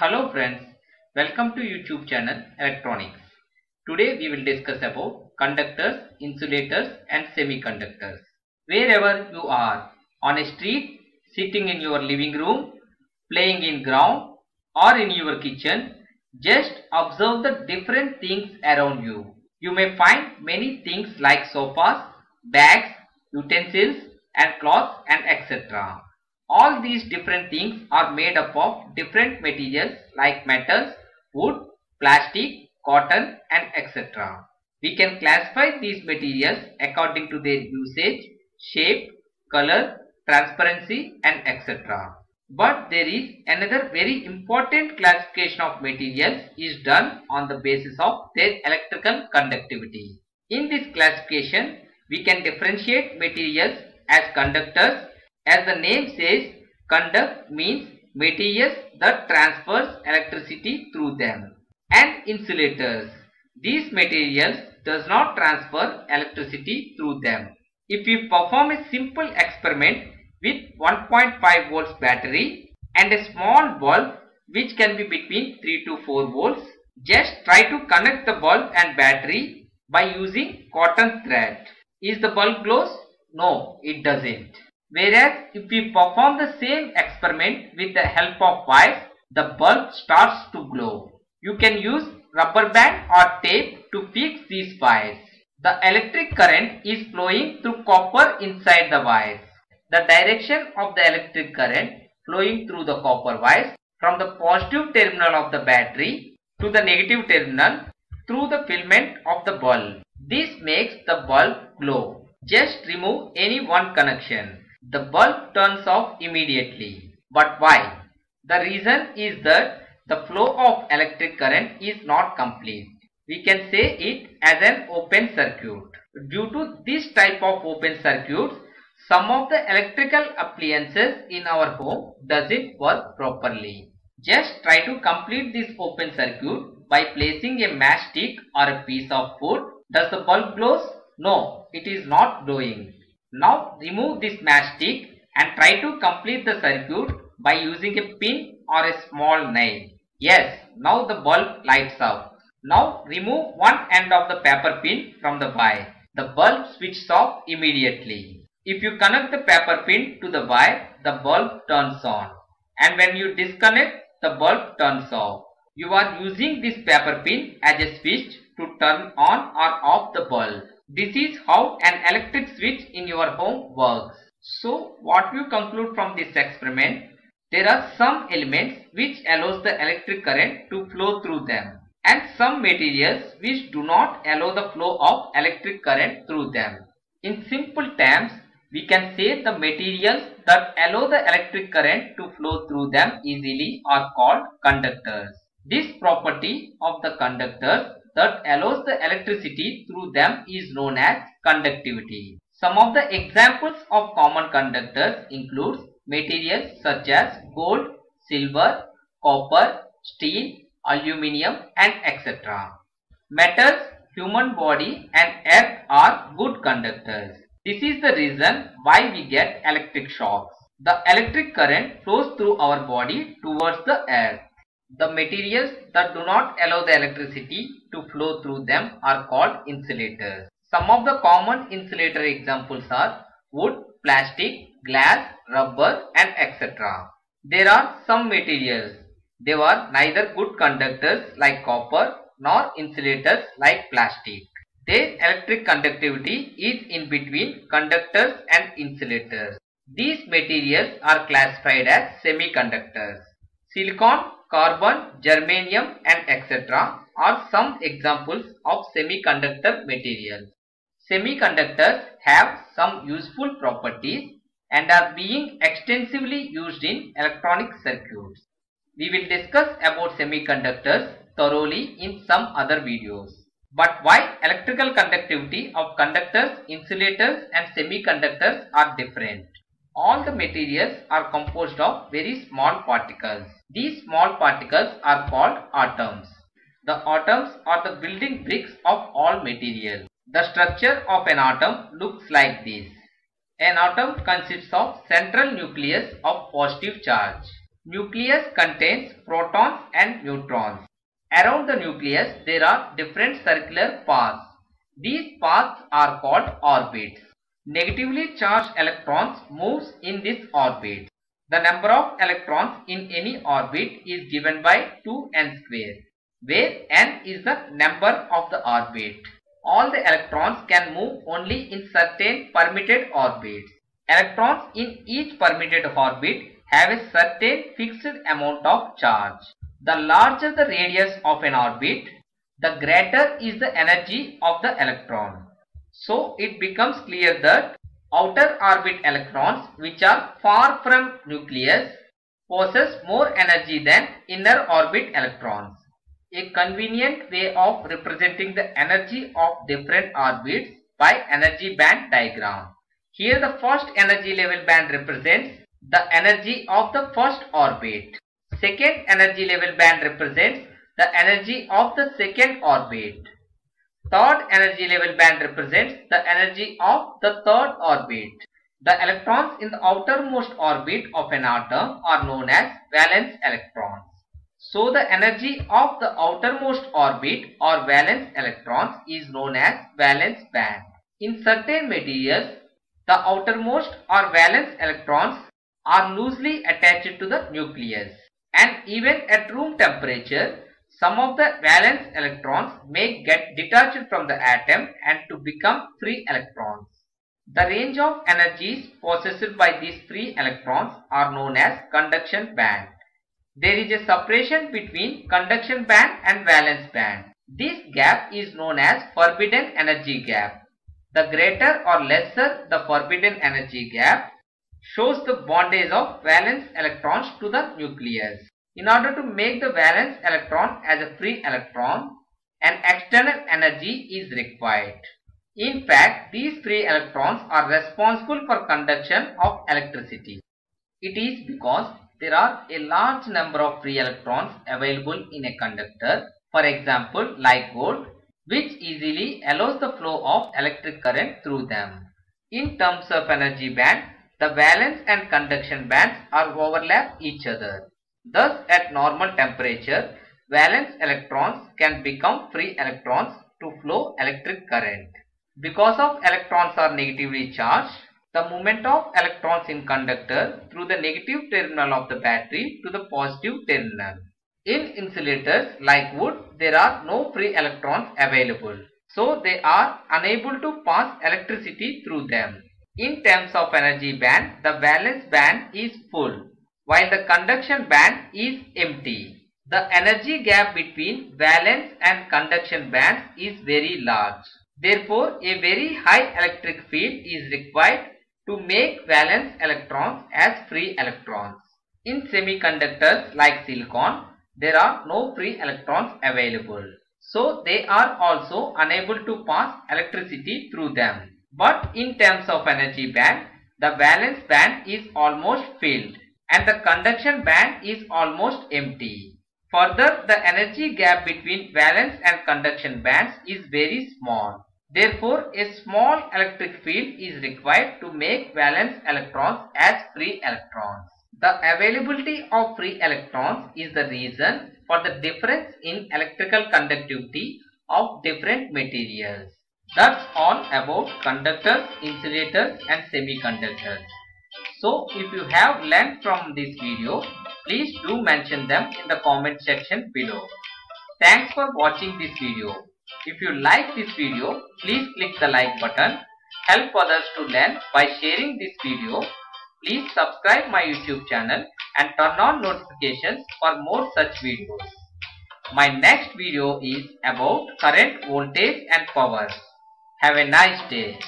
Hello friends, welcome to YouTube channel Electronics. Today we will discuss about conductors, insulators and semiconductors. Wherever you are, on a street, sitting in your living room, playing in ground or in your kitchen, just observe the different things around you. You may find many things like sofas, bags, utensils and cloths and etc. All these different things are made up of different materials like metals, wood, plastic, cotton and etc. We can classify these materials according to their usage, shape, color, transparency and etc. But there is another very important classification of materials is done on the basis of their electrical conductivity. In this classification, we can differentiate materials as conductors as the name says, conduct means materials that transfers electricity through them. And insulators. These materials does not transfer electricity through them. If we perform a simple experiment with 1.5 volts battery and a small bulb which can be between 3 to 4 volts, just try to connect the bulb and battery by using cotton thread. Is the bulb glows? No, it doesn't. Whereas if we perform the same experiment with the help of wires, the bulb starts to glow. You can use rubber band or tape to fix these wires. The electric current is flowing through copper inside the wires. The direction of the electric current flowing through the copper wires from the positive terminal of the battery to the negative terminal through the filament of the bulb. This makes the bulb glow. Just remove any one connection the bulb turns off immediately. But why? The reason is that the flow of electric current is not complete. We can say it as an open circuit. Due to this type of open circuits, some of the electrical appliances in our home doesn't work properly. Just try to complete this open circuit by placing a matchstick or a piece of wood. Does the bulb glows? No, it is not glowing. Now remove this matchstick and try to complete the circuit by using a pin or a small nail. Yes, now the bulb lights up. Now remove one end of the paper pin from the wire. The bulb switches off immediately. If you connect the paper pin to the wire, the bulb turns on. And when you disconnect, the bulb turns off. You are using this paper pin as a switch to turn on or off the bulb. This is how an electric switch in your home works. So what you conclude from this experiment? There are some elements which allows the electric current to flow through them and some materials which do not allow the flow of electric current through them. In simple terms, we can say the materials that allow the electric current to flow through them easily are called conductors. This property of the conductors that allows the electricity through them is known as conductivity. Some of the examples of common conductors includes materials such as gold, silver, copper, steel, aluminium and etc. Metals, human body and earth are good conductors. This is the reason why we get electric shocks. The electric current flows through our body towards the earth. The materials that do not allow the electricity to flow through them are called insulators. Some of the common insulator examples are wood, plastic, glass, rubber and etc. There are some materials. They are neither good conductors like copper nor insulators like plastic. Their electric conductivity is in between conductors and insulators. These materials are classified as semiconductors. Silicon, carbon, germanium and etc. are some examples of semiconductor materials. Semiconductors have some useful properties and are being extensively used in electronic circuits. We will discuss about semiconductors thoroughly in some other videos. But why electrical conductivity of conductors, insulators and semiconductors are different? All the materials are composed of very small particles. These small particles are called atoms. The atoms are the building bricks of all materials. The structure of an atom looks like this. An atom consists of central nucleus of positive charge. Nucleus contains protons and neutrons. Around the nucleus there are different circular paths. These paths are called orbits. Negatively charged electrons moves in this orbit. The number of electrons in any orbit is given by 2n square, where n is the number of the orbit. All the electrons can move only in certain permitted orbits. Electrons in each permitted orbit have a certain fixed amount of charge. The larger the radius of an orbit, the greater is the energy of the electron. So it becomes clear that outer orbit electrons which are far from nucleus possess more energy than inner orbit electrons. A convenient way of representing the energy of different orbits by energy band diagram. Here the first energy level band represents the energy of the first orbit. Second energy level band represents the energy of the second orbit. Third energy level band represents the energy of the third orbit. The electrons in the outermost orbit of an atom are known as valence electrons. So the energy of the outermost orbit or valence electrons is known as valence band. In certain materials, the outermost or valence electrons are loosely attached to the nucleus and even at room temperature some of the valence electrons may get detached from the atom and to become free electrons. The range of energies possessed by these free electrons are known as conduction band. There is a separation between conduction band and valence band. This gap is known as forbidden energy gap. The greater or lesser the forbidden energy gap, shows the bondage of valence electrons to the nucleus. In order to make the valence electron as a free electron, an external energy is required. In fact, these free electrons are responsible for conduction of electricity. It is because there are a large number of free electrons available in a conductor, for example like gold, which easily allows the flow of electric current through them. In terms of energy band, the valence and conduction bands are overlap each other. Thus, at normal temperature, valence electrons can become free electrons to flow electric current. Because of electrons are negatively charged, the movement of electrons in conductor through the negative terminal of the battery to the positive terminal. In insulators like wood, there are no free electrons available. So they are unable to pass electricity through them. In terms of energy band, the valence band is full, while the conduction band is empty. The energy gap between valence and conduction bands is very large. Therefore, a very high electric field is required to make valence electrons as free electrons. In semiconductors like silicon, there are no free electrons available. So, they are also unable to pass electricity through them. But in terms of energy band, the valence band is almost filled and the conduction band is almost empty. Further, the energy gap between valence and conduction bands is very small. Therefore, a small electric field is required to make valence electrons as free electrons. The availability of free electrons is the reason for the difference in electrical conductivity of different materials. That's all about conductors, insulators and semiconductors. So if you have learned from this video, please do mention them in the comment section below. Thanks for watching this video. If you like this video, please click the like button. Help others to learn by sharing this video. Please subscribe my YouTube channel and turn on notifications for more such videos. My next video is about current, voltage and power. Have a nice day.